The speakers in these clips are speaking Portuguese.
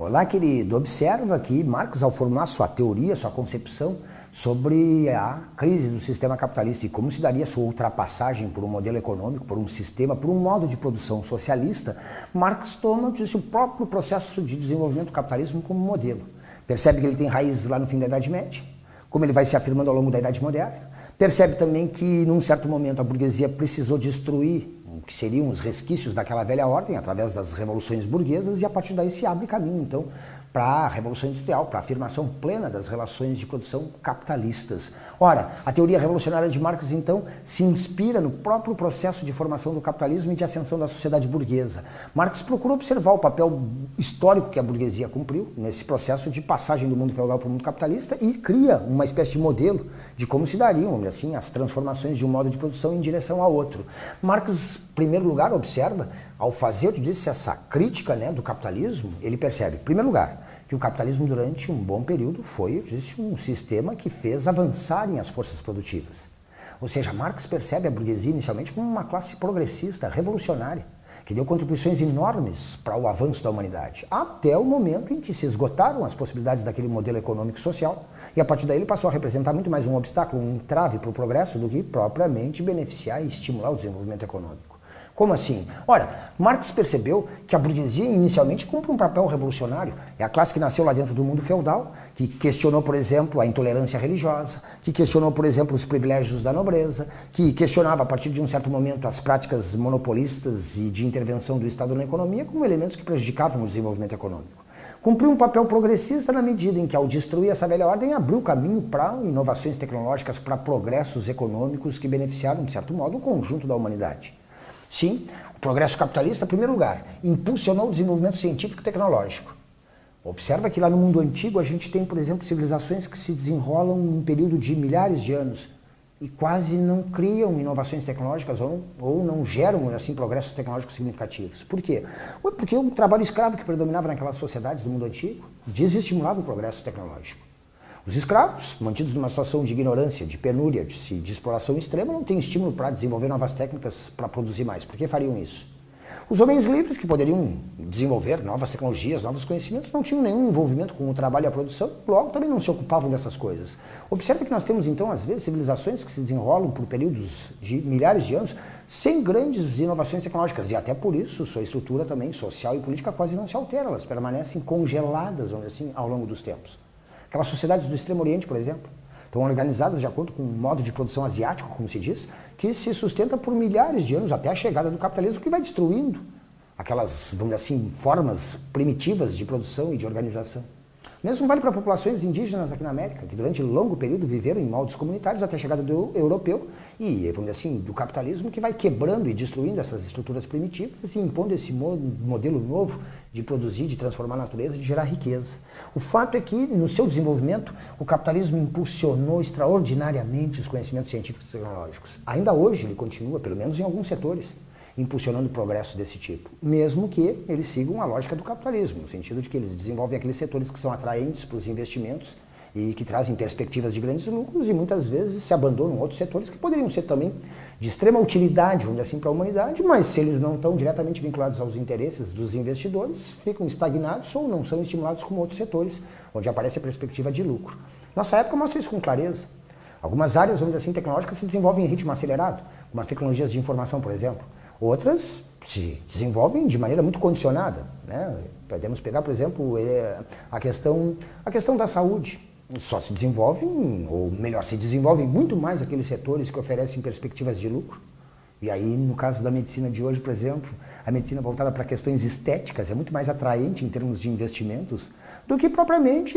Olá, querido. Observa que Marx, ao formular sua teoria, sua concepção sobre a crise do sistema capitalista e como se daria sua ultrapassagem por um modelo econômico, por um sistema, por um modo de produção socialista, Marx toma disse, o próprio processo de desenvolvimento do capitalismo como modelo. Percebe que ele tem raízes lá no fim da Idade Média, como ele vai se afirmando ao longo da Idade Moderna. Percebe também que, num certo momento, a burguesia precisou destruir que seriam os resquícios daquela velha ordem através das revoluções burguesas e a partir daí se abre caminho, então, para a Revolução Industrial, para a afirmação plena das relações de produção capitalistas. Ora, a teoria revolucionária de Marx, então, se inspira no próprio processo de formação do capitalismo e de ascensão da sociedade burguesa. Marx procurou observar o papel histórico que a burguesia cumpriu nesse processo de passagem do mundo feudal para o mundo capitalista e cria uma espécie de modelo de como se dariam, assim, as transformações de um modo de produção em direção a outro. Marx, em primeiro lugar, observa ao fazer, eu disse, essa crítica né, do capitalismo, ele percebe, em primeiro lugar, que o capitalismo durante um bom período foi, eu disse, um sistema que fez avançarem as forças produtivas. Ou seja, Marx percebe a burguesia inicialmente como uma classe progressista, revolucionária, que deu contribuições enormes para o avanço da humanidade, até o momento em que se esgotaram as possibilidades daquele modelo econômico e social, e a partir daí ele passou a representar muito mais um obstáculo, um entrave para o progresso do que propriamente beneficiar e estimular o desenvolvimento econômico. Como assim? Ora, Marx percebeu que a burguesia inicialmente cumpre um papel revolucionário. É a classe que nasceu lá dentro do mundo feudal, que questionou, por exemplo, a intolerância religiosa, que questionou, por exemplo, os privilégios da nobreza, que questionava, a partir de um certo momento, as práticas monopolistas e de intervenção do Estado na economia como elementos que prejudicavam o desenvolvimento econômico. Cumpriu um papel progressista na medida em que, ao destruir essa velha ordem, abriu caminho para inovações tecnológicas, para progressos econômicos que beneficiaram, de certo modo, o conjunto da humanidade. Sim, o progresso capitalista, em primeiro lugar, impulsionou o desenvolvimento científico e tecnológico. Observa que lá no mundo antigo a gente tem, por exemplo, civilizações que se desenrolam em um período de milhares de anos e quase não criam inovações tecnológicas ou, ou não geram assim progressos tecnológicos significativos. Por quê? Porque o trabalho escravo que predominava naquelas sociedades do mundo antigo desestimulava o progresso tecnológico. Os escravos, mantidos numa situação de ignorância, de penúria, de, de exploração extrema, não têm estímulo para desenvolver novas técnicas para produzir mais. Por que fariam isso? Os homens livres, que poderiam desenvolver novas tecnologias, novos conhecimentos, não tinham nenhum envolvimento com o trabalho e a produção, logo também não se ocupavam dessas coisas. Observe que nós temos, então, às vezes, civilizações que se desenrolam por períodos de milhares de anos sem grandes inovações tecnológicas, e até por isso sua estrutura também social e política quase não se altera, elas permanecem congeladas, vamos dizer assim, ao longo dos tempos. Aquelas sociedades do Extremo Oriente, por exemplo, estão organizadas de acordo com um modo de produção asiático, como se diz, que se sustenta por milhares de anos até a chegada do capitalismo, que vai destruindo aquelas, vamos dizer assim, formas primitivas de produção e de organização. Mesmo vale para populações indígenas aqui na América, que durante longo período viveram em moldes comunitários até a chegada do europeu e, vamos dizer assim, do capitalismo que vai quebrando e destruindo essas estruturas primitivas e impondo esse modelo novo de produzir, de transformar a natureza, de gerar riqueza. O fato é que, no seu desenvolvimento, o capitalismo impulsionou extraordinariamente os conhecimentos científicos e tecnológicos. Ainda hoje ele continua, pelo menos em alguns setores impulsionando progressos desse tipo, mesmo que eles sigam a lógica do capitalismo, no sentido de que eles desenvolvem aqueles setores que são atraentes para os investimentos e que trazem perspectivas de grandes lucros e muitas vezes se abandonam outros setores que poderiam ser também de extrema utilidade, vamos dizer assim, para a humanidade, mas se eles não estão diretamente vinculados aos interesses dos investidores, ficam estagnados ou não são estimulados como outros setores, onde aparece a perspectiva de lucro. Nossa época mostra isso com clareza. Algumas áreas, vamos dizer assim, tecnológicas se desenvolvem em ritmo acelerado, como as tecnologias de informação, por exemplo. Outras se desenvolvem de maneira muito condicionada. Né? Podemos pegar, por exemplo, é, a questão, a questão da saúde. Só se desenvolvem, ou melhor, se desenvolvem muito mais aqueles setores que oferecem perspectivas de lucro. E aí, no caso da medicina de hoje, por exemplo, a medicina voltada para questões estéticas é muito mais atraente em termos de investimentos do que propriamente,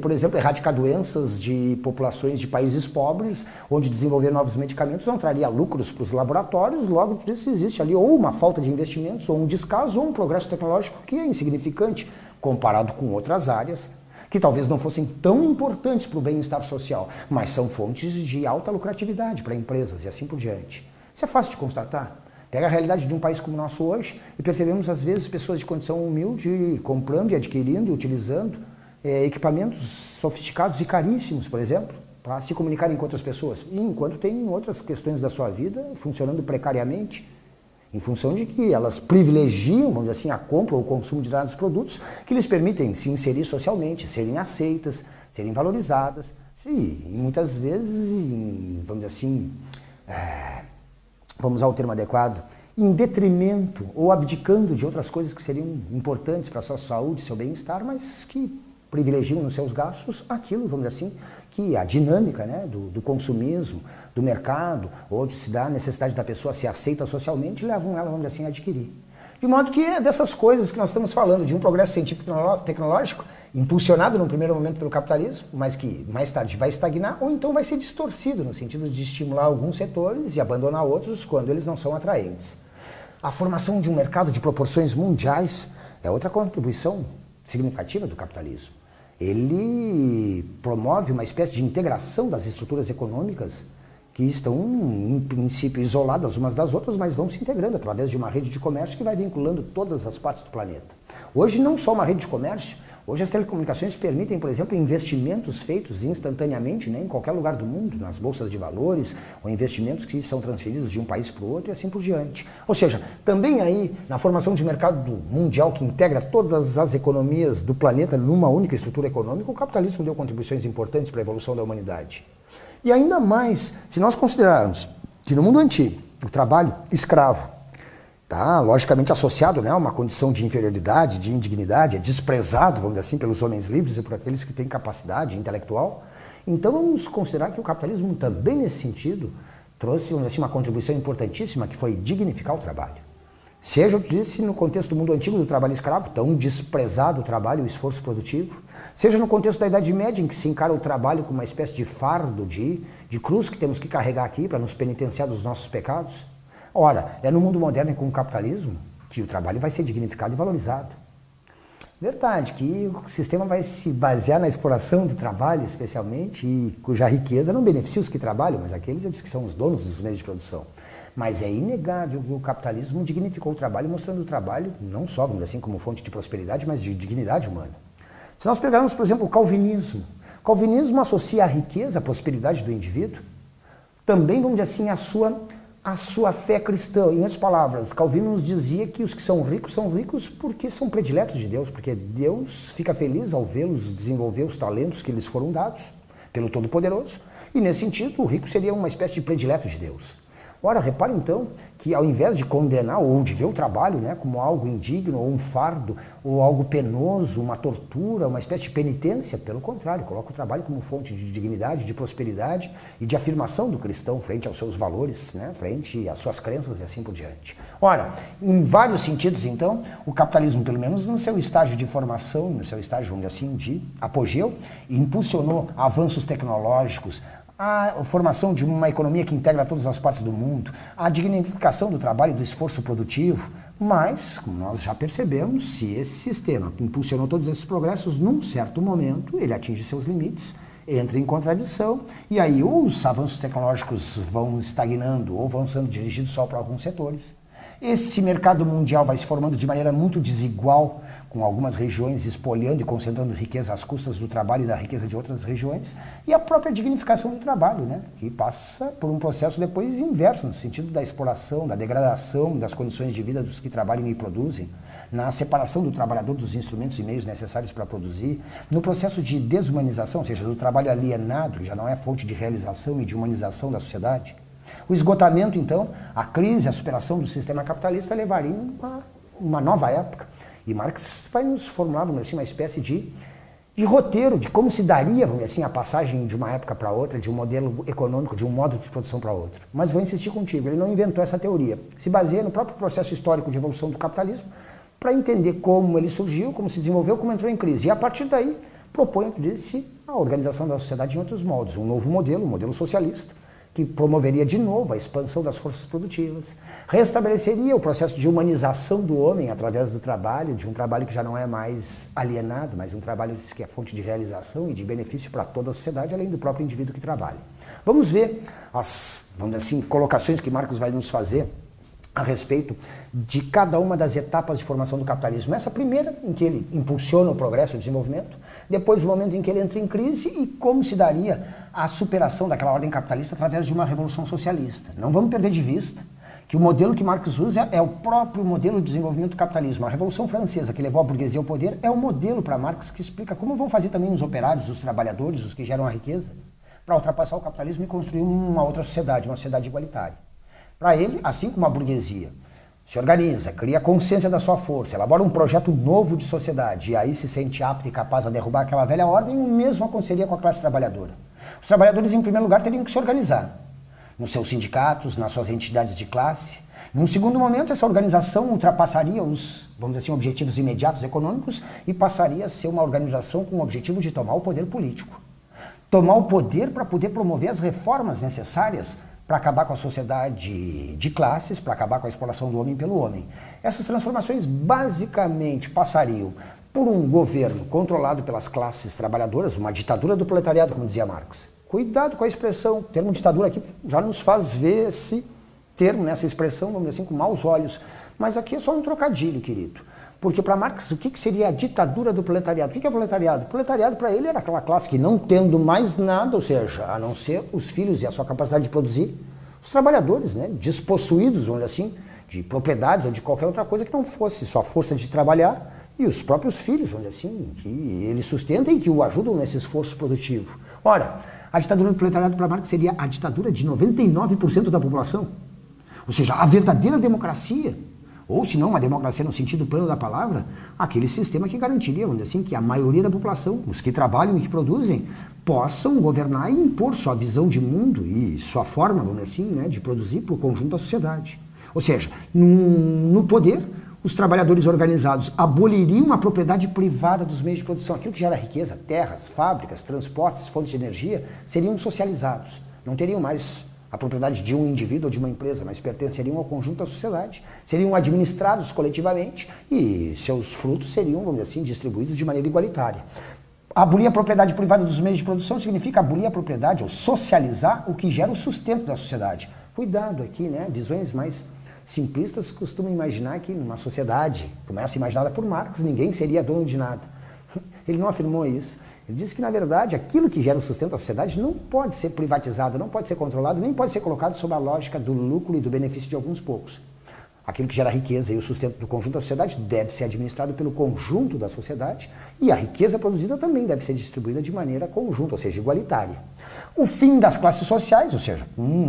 por exemplo, erradicar doenças de populações de países pobres, onde desenvolver novos medicamentos não traria lucros para os laboratórios, logo disso existe ali ou uma falta de investimentos, ou um descaso, ou um progresso tecnológico que é insignificante comparado com outras áreas que talvez não fossem tão importantes para o bem-estar social, mas são fontes de alta lucratividade para empresas e assim por diante. Isso é fácil de constatar. Pega a realidade de um país como o nosso hoje e percebemos, às vezes, pessoas de condição humilde comprando e adquirindo e utilizando é, equipamentos sofisticados e caríssimos, por exemplo, para se comunicarem com outras pessoas, e enquanto tem outras questões da sua vida funcionando precariamente. em função de que elas privilegiam, vamos dizer assim, a compra ou o consumo de dados produtos que lhes permitem se inserir socialmente, serem aceitas, serem valorizadas, e muitas vezes, vamos dizer assim, é, vamos usar o termo adequado, em detrimento ou abdicando de outras coisas que seriam importantes para a sua saúde, seu bem-estar, mas que privilegiam nos seus gastos aquilo, vamos dizer assim, que a dinâmica né, do, do, consumismo, do mercado, ou de se dar a necessidade da pessoa se aceita socialmente, levam ela, vamos dizer assim, a adquirir. De modo que é dessas coisas que nós estamos falando, de um progresso científico tecnológico, impulsionado no primeiro momento pelo capitalismo, mas que mais tarde vai estagnar, ou então vai ser distorcido, no sentido de estimular alguns setores e abandonar outros quando eles não são atraentes. A formação de um mercado de proporções mundiais é outra contribuição significativa do capitalismo. Ele promove uma espécie de integração das estruturas econômicas que estão, em princípio, isoladas umas das outras, mas vão se integrando através de uma rede de comércio que vai vinculando todas as partes do planeta. Hoje, não só uma rede de comércio, Hoje as telecomunicações permitem, por exemplo, investimentos feitos instantaneamente né, em qualquer lugar do mundo, nas bolsas de valores, ou investimentos que são transferidos de um país para o outro e assim por diante. Ou seja, também aí na formação de mercado mundial que integra todas as economias do planeta numa única estrutura econômica, o capitalismo deu contribuições importantes para a evolução da humanidade. E ainda mais, se nós considerarmos que no mundo antigo o trabalho escravo tá logicamente associado né, a uma condição de inferioridade, de indignidade, é desprezado, vamos dizer assim, pelos homens livres e por aqueles que têm capacidade intelectual. Então vamos considerar que o capitalismo também nesse sentido trouxe vamos dizer assim, uma contribuição importantíssima que foi dignificar o trabalho. Seja, eu disse, no contexto do mundo antigo do trabalho escravo, tão desprezado o trabalho o esforço produtivo, seja no contexto da Idade Média, em que se encara o trabalho como uma espécie de fardo, de, de cruz que temos que carregar aqui para nos penitenciar dos nossos pecados, Ora, é no mundo moderno e com o capitalismo que o trabalho vai ser dignificado e valorizado. Verdade, que o sistema vai se basear na exploração do trabalho, especialmente, e cuja riqueza não beneficia os que trabalham, mas aqueles que são os donos dos meios de produção. Mas é inegável que o capitalismo dignificou o trabalho, mostrando o trabalho não só, vamos dizer assim, como fonte de prosperidade, mas de dignidade humana. Se nós pegarmos, por exemplo, o calvinismo, o calvinismo associa a riqueza, a prosperidade do indivíduo, também, vamos dizer assim, a sua a sua fé cristã. Em outras palavras, Calvino nos dizia que os que são ricos são ricos porque são prediletos de Deus, porque Deus fica feliz ao vê-los desenvolver os talentos que lhes foram dados pelo Todo-Poderoso. E nesse sentido, o rico seria uma espécie de predileto de Deus. Ora, repare então que ao invés de condenar ou de ver o trabalho né, como algo indigno, ou um fardo, ou algo penoso, uma tortura, uma espécie de penitência, pelo contrário, coloca o trabalho como fonte de dignidade, de prosperidade e de afirmação do cristão frente aos seus valores, né, frente às suas crenças e assim por diante. Ora, em vários sentidos, então, o capitalismo, pelo menos no seu estágio de formação, no seu estágio, vamos dizer assim, de apogeu, impulsionou avanços tecnológicos, a formação de uma economia que integra todas as partes do mundo, a dignificação do trabalho e do esforço produtivo, mas, como nós já percebemos, se esse sistema que impulsionou todos esses progressos, num certo momento ele atinge seus limites, entra em contradição, e aí os avanços tecnológicos vão estagnando ou vão sendo dirigidos só para alguns setores, esse mercado mundial vai se formando de maneira muito desigual, com algumas regiões espolhando e concentrando riqueza às custas do trabalho e da riqueza de outras regiões, e a própria dignificação do trabalho, né? que passa por um processo depois inverso, no sentido da exploração, da degradação das condições de vida dos que trabalham e produzem, na separação do trabalhador dos instrumentos e meios necessários para produzir, no processo de desumanização, ou seja, do trabalho alienado, que já não é fonte de realização e de humanização da sociedade. O esgotamento, então, a crise, a superação do sistema capitalista levariam a uma nova época. E Marx vai nos formular, vamos dizer assim, uma espécie de, de roteiro de como se daria, vamos dizer assim, a passagem de uma época para outra, de um modelo econômico, de um modo de produção para outro. Mas vou insistir contigo, ele não inventou essa teoria. Se baseia no próprio processo histórico de evolução do capitalismo para entender como ele surgiu, como se desenvolveu, como entrou em crise. E a partir daí propõe, disse, a organização da sociedade em outros modos, um novo modelo, um modelo socialista, que promoveria de novo a expansão das forças produtivas, restabeleceria o processo de humanização do homem através do trabalho, de um trabalho que já não é mais alienado, mas um trabalho que é fonte de realização e de benefício para toda a sociedade, além do próprio indivíduo que trabalha. Vamos ver as, vamos assim, colocações que Marcos vai nos fazer a respeito de cada uma das etapas de formação do capitalismo. Essa primeira, em que ele impulsiona o progresso e o desenvolvimento, depois o momento em que ele entra em crise e como se daria a superação daquela ordem capitalista através de uma revolução socialista. Não vamos perder de vista que o modelo que Marx usa é o próprio modelo de desenvolvimento do capitalismo. A Revolução Francesa, que levou a burguesia ao poder, é o modelo para Marx que explica como vão fazer também os operários, os trabalhadores, os que geram a riqueza, para ultrapassar o capitalismo e construir uma outra sociedade, uma sociedade igualitária. Para ele, assim como a burguesia se organiza, cria consciência da sua força, elabora um projeto novo de sociedade e aí se sente apto e capaz a derrubar aquela velha ordem, o mesmo aconteceria com a classe trabalhadora. Os trabalhadores, em primeiro lugar, teriam que se organizar nos seus sindicatos, nas suas entidades de classe. Num segundo momento, essa organização ultrapassaria os, vamos dizer assim, objetivos imediatos econômicos e passaria a ser uma organização com o objetivo de tomar o poder político. Tomar o poder para poder promover as reformas necessárias para acabar com a sociedade de classes, para acabar com a exploração do homem pelo homem. Essas transformações basicamente passariam por um governo controlado pelas classes trabalhadoras, uma ditadura do proletariado, como dizia Marx. Cuidado com a expressão, o termo ditadura aqui já nos faz ver esse termo, né, essa expressão, vamos dizer assim, com maus olhos. Mas aqui é só um trocadilho, querido. Porque para Marx, o que, que seria a ditadura do proletariado? O que, que é proletariado? O proletariado para ele era aquela classe que não tendo mais nada, ou seja, a não ser os filhos e a sua capacidade de produzir, os trabalhadores, né, despossuídos, vamos dizer assim, de propriedades ou de qualquer outra coisa que não fosse sua força de trabalhar e os próprios filhos, vamos dizer assim, que ele sustenta e que o ajudam nesse esforço produtivo. Ora, a ditadura do proletariado para Marx seria a ditadura de 99% da população. Ou seja, a verdadeira democracia, ou se não uma democracia no sentido pleno da palavra, aquele sistema que garantiria, assim, que a maioria da população, os que trabalham e que produzem, possam governar e impor sua visão de mundo e sua forma, vamos assim, né, de produzir para o conjunto da sociedade. Ou seja, no poder, os trabalhadores organizados aboliriam a propriedade privada dos meios de produção. Aquilo que gera riqueza, terras, fábricas, transportes, fontes de energia, seriam socializados. Não teriam mais a propriedade de um indivíduo ou de uma empresa, mas pertenceriam ao conjunto da sociedade. Seriam administrados coletivamente e seus frutos seriam, vamos dizer assim, distribuídos de maneira igualitária. Abolir a propriedade privada dos meios de produção significa abolir a propriedade ou socializar o que gera o sustento da sociedade. Cuidado aqui, né? Visões mais simplistas costumam imaginar que numa sociedade, como essa imaginada por Marx, ninguém seria dono de nada. Ele não afirmou isso. Ele disse que, na verdade, aquilo que gera o sustento da sociedade não pode ser privatizado, não pode ser controlado, nem pode ser colocado sob a lógica do lucro e do benefício de alguns poucos. Aquilo que gera riqueza e o sustento do conjunto da sociedade deve ser administrado pelo conjunto da sociedade e a riqueza produzida também deve ser distribuída de maneira conjunta, ou seja, igualitária. O fim das classes sociais, ou seja,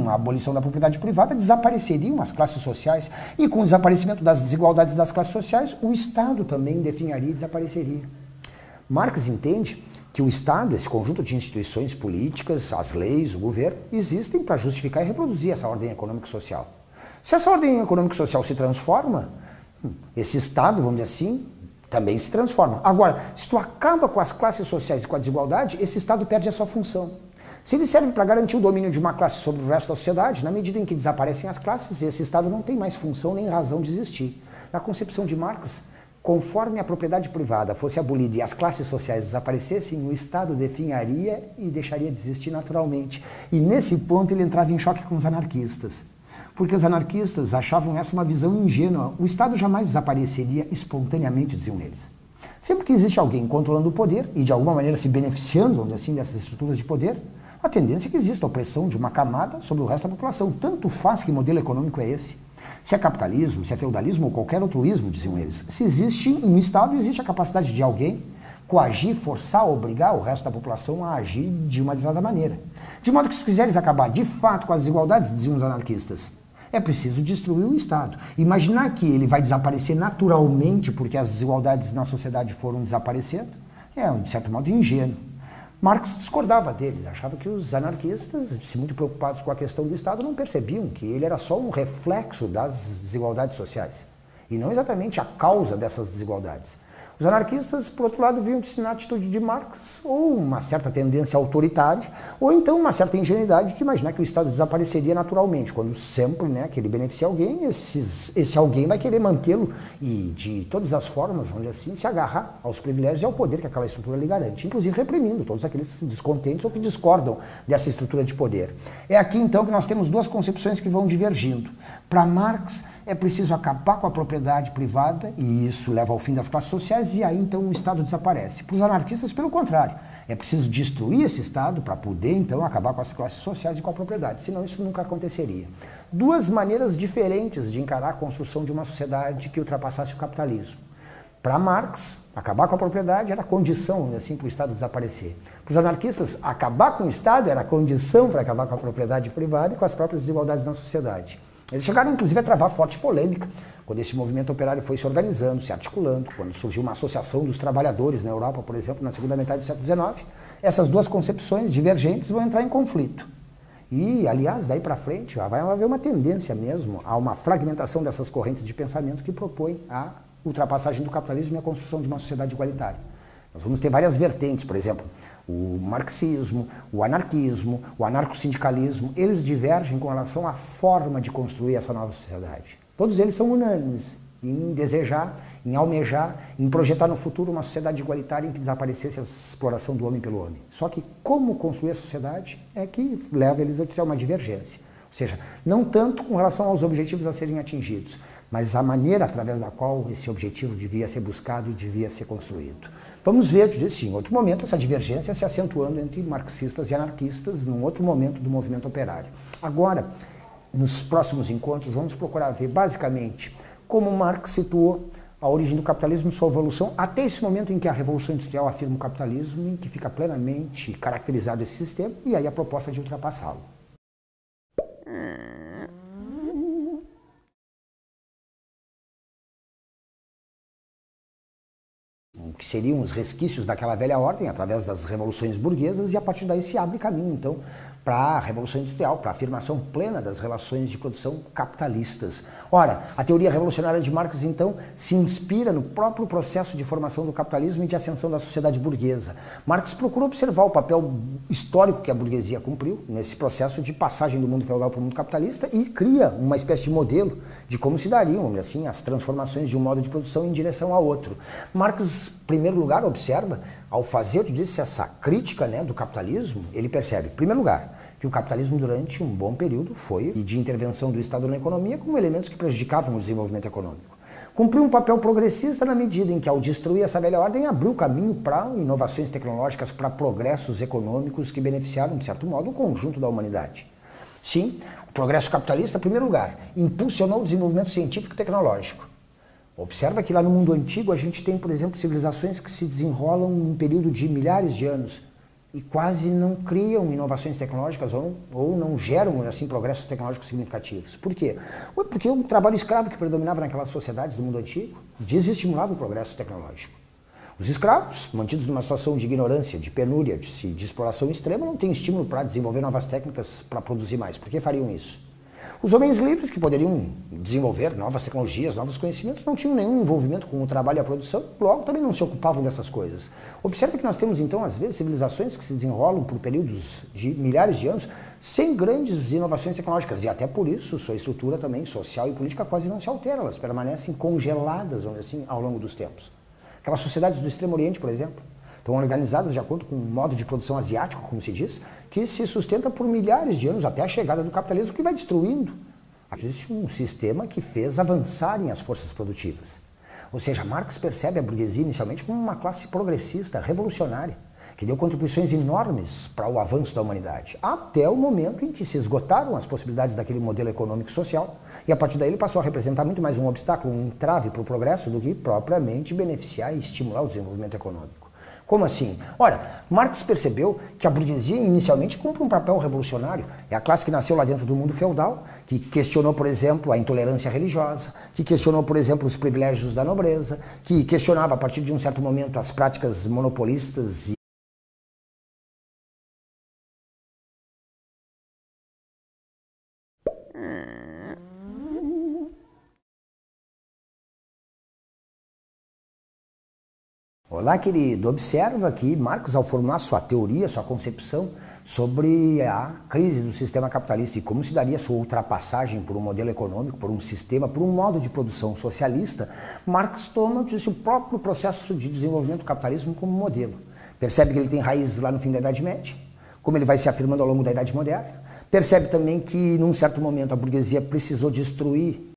a abolição da propriedade privada, desapareceriam as classes sociais e com o desaparecimento das desigualdades das classes sociais, o Estado também definharia e desapareceria. Marx entende que o Estado, esse conjunto de instituições políticas, as leis, o governo, existem para justificar e reproduzir essa ordem econômica e social. Se essa ordem econômica e social se transforma, hum, esse Estado, vamos dizer assim, também se transforma. Agora, se tu acaba com as classes sociais e com a desigualdade, esse Estado perde a sua função. Se ele serve para garantir o domínio de uma classe sobre o resto da sociedade, na medida em que desaparecem as classes, esse Estado não tem mais função nem razão de existir. Na concepção de Marx, conforme a propriedade privada fosse abolida e as classes sociais desaparecessem, o Estado definharia e deixaria de existir naturalmente. E nesse ponto ele entrava em choque com os anarquistas porque os anarquistas achavam essa uma visão ingênua. O Estado jamais desapareceria espontaneamente, diziam eles. Sempre que existe alguém controlando o poder e de alguma maneira se beneficiando assim, dessas estruturas de poder, a tendência é que exista a opressão de uma camada sobre o resto da população. Tanto faz que modelo econômico é esse. Se é capitalismo, se é feudalismo ou qualquer outro ismo, diziam eles. Se existe um Estado, existe a capacidade de alguém coagir, forçar, obrigar o resto da população a agir de uma determinada maneira. De modo que se quiseres acabar de fato com as desigualdades, diziam os anarquistas, é preciso destruir o Estado. Imaginar que ele vai desaparecer naturalmente porque as desigualdades na sociedade foram desaparecendo é, de certo modo, ingênuo. Marx discordava deles, achava que os anarquistas, se muito preocupados com a questão do Estado, não percebiam que ele era só um reflexo das desigualdades sociais e não exatamente a causa dessas desigualdades. Os anarquistas, por outro lado, viam que na atitude de Marx ou uma certa tendência autoritária, ou então uma certa ingenuidade de imaginar que o Estado desapareceria naturalmente, quando sempre né, que ele beneficia alguém, esses, esse alguém vai querer mantê-lo e, de todas as formas, vamos dizer assim, se agarrar aos privilégios e ao poder que aquela estrutura lhe garante, inclusive reprimindo todos aqueles descontentes ou que discordam dessa estrutura de poder. É aqui, então, que nós temos duas concepções que vão divergindo. Para Marx, é preciso acabar com a propriedade privada, e isso leva ao fim das classes sociais, e aí então o Estado desaparece. Para os anarquistas, pelo contrário, é preciso destruir esse Estado para poder então acabar com as classes sociais e com a propriedade, senão isso nunca aconteceria. Duas maneiras diferentes de encarar a construção de uma sociedade que ultrapassasse o capitalismo. Para Marx, acabar com a propriedade era condição assim, para o Estado desaparecer. Para os anarquistas, acabar com o Estado era condição para acabar com a propriedade privada e com as próprias desigualdades na sociedade. Eles chegaram, inclusive, a travar forte polêmica quando esse movimento operário foi se organizando, se articulando, quando surgiu uma associação dos trabalhadores na Europa, por exemplo, na segunda metade do século XIX. Essas duas concepções divergentes vão entrar em conflito. E, aliás, daí para frente vai haver uma tendência mesmo a uma fragmentação dessas correntes de pensamento que propõem a ultrapassagem do capitalismo e a construção de uma sociedade igualitária. Nós vamos ter várias vertentes, por exemplo, o marxismo, o anarquismo, o anarcossindicalismo, eles divergem com relação à forma de construir essa nova sociedade. Todos eles são unânimes em desejar, em almejar, em projetar no futuro uma sociedade igualitária em que desaparecesse a exploração do homem pelo homem. Só que como construir a sociedade é que leva eles a uma divergência. Ou seja, não tanto com relação aos objetivos a serem atingidos, mas a maneira através da qual esse objetivo devia ser buscado e devia ser construído. Vamos ver, disse, em outro momento, essa divergência se acentuando entre marxistas e anarquistas, num outro momento do movimento operário. Agora, nos próximos encontros, vamos procurar ver, basicamente, como Marx situou a origem do capitalismo sua evolução até esse momento em que a Revolução Industrial afirma o capitalismo, em que fica plenamente caracterizado esse sistema, e aí a proposta de ultrapassá-lo. Que seriam os resquícios daquela velha ordem, através das revoluções burguesas, e a partir daí se abre caminho, então, para a Revolução Industrial, para a afirmação plena das relações de produção capitalistas. Ora, a teoria revolucionária de Marx, então, se inspira no próprio processo de formação do capitalismo e de ascensão da sociedade burguesa. Marx procurou observar o papel histórico que a burguesia cumpriu nesse processo de passagem do mundo feudal para o mundo capitalista e cria uma espécie de modelo de como se dariam, assim, as transformações de um modo de produção em direção a outro. Marx, primeiro lugar, observa ao fazer, eu disse, essa crítica né, do capitalismo, ele percebe, em primeiro lugar, que o capitalismo durante um bom período foi de intervenção do Estado na economia como elementos que prejudicavam o desenvolvimento econômico. Cumpriu um papel progressista na medida em que, ao destruir essa velha ordem, abriu caminho para inovações tecnológicas, para progressos econômicos que beneficiaram, de certo modo, o conjunto da humanidade. Sim, o progresso capitalista, em primeiro lugar, impulsionou o desenvolvimento científico e tecnológico. Observa que lá no mundo antigo a gente tem, por exemplo, civilizações que se desenrolam em um período de milhares de anos e quase não criam inovações tecnológicas ou, ou não geram assim progressos tecnológicos significativos. Por quê? Porque o trabalho escravo que predominava naquelas sociedades do mundo antigo desestimulava o progresso tecnológico. Os escravos, mantidos numa situação de ignorância, de penúria, de, de exploração extrema, não têm estímulo para desenvolver novas técnicas para produzir mais. Por que fariam isso? Os homens livres, que poderiam desenvolver novas tecnologias, novos conhecimentos, não tinham nenhum envolvimento com o trabalho e a produção, logo também não se ocupavam dessas coisas. Observe que nós temos, então, às vezes, civilizações que se desenrolam por períodos de milhares de anos sem grandes inovações tecnológicas, e até por isso sua estrutura também social e política quase não se altera, elas permanecem congeladas, vamos dizer assim, ao longo dos tempos. Aquelas sociedades do Extremo Oriente, por exemplo, estão organizadas de acordo com um modo de produção asiático, como se diz, que se sustenta por milhares de anos até a chegada do capitalismo que vai destruindo. Existe um sistema que fez avançarem as forças produtivas. Ou seja, Marx percebe a burguesia inicialmente como uma classe progressista, revolucionária, que deu contribuições enormes para o avanço da humanidade, até o momento em que se esgotaram as possibilidades daquele modelo econômico e social, e a partir daí ele passou a representar muito mais um obstáculo, um entrave para o progresso do que propriamente beneficiar e estimular o desenvolvimento econômico. Como assim? Olha, Marx percebeu que a burguesia inicialmente cumpre um papel revolucionário. É a classe que nasceu lá dentro do mundo feudal, que questionou, por exemplo, a intolerância religiosa, que questionou, por exemplo, os privilégios da nobreza, que questionava a partir de um certo momento as práticas monopolistas e Olá, querido. Observa que Marx, ao formular sua teoria, sua concepção sobre a crise do sistema capitalista e como se daria sua ultrapassagem por um modelo econômico, por um sistema, por um modo de produção socialista, Marx toma disse, o próprio processo de desenvolvimento do capitalismo como modelo. Percebe que ele tem raízes lá no fim da Idade Média, como ele vai se afirmando ao longo da Idade Moderna. Percebe também que, num certo momento, a burguesia precisou destruir